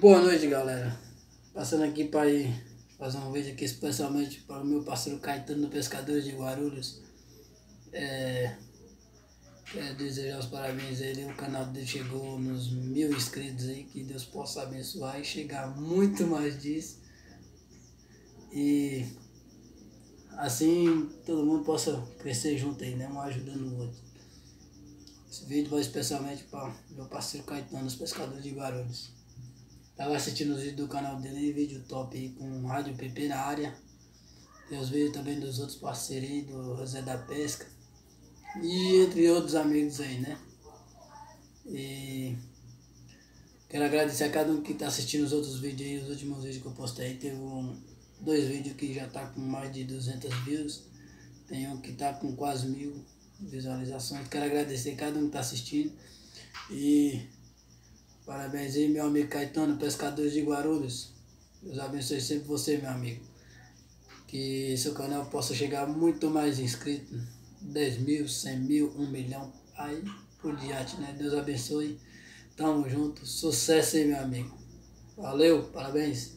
Boa noite, galera. Passando aqui para fazer um vídeo aqui especialmente para o meu parceiro Caetano do Pescadores de Guarulhos. É, quero desejar os parabéns a ele. O canal dele chegou nos mil inscritos aí. Que Deus possa abençoar e chegar muito mais disso. E assim todo mundo possa crescer junto aí, né? Um ajudando o outro. Esse vídeo vai especialmente para meu parceiro Caetano, os pescadores de Guarulhos. Tava assistindo os vídeos do canal dele, vídeo top aí com Rádio PP na área. Tem os vídeos também dos outros parceiros aí, do José da Pesca. E entre outros amigos aí, né? E quero agradecer a cada um que está assistindo os outros vídeos aí, os últimos vídeos que eu postei. Teve um, dois vídeos que já tá com mais de 200 views. Tem um que tá com quase mil visualizações. Quero agradecer a cada um que está assistindo. E parabéns aí, meu amigo Caetano, pescadores de Guarulhos. Deus abençoe sempre você, meu amigo. Que seu canal possa chegar muito mais inscritos. 10 mil, 100 mil, 1 milhão. Aí por diante, né? Deus abençoe. Tamo junto. Sucesso aí, meu amigo. Valeu, parabéns.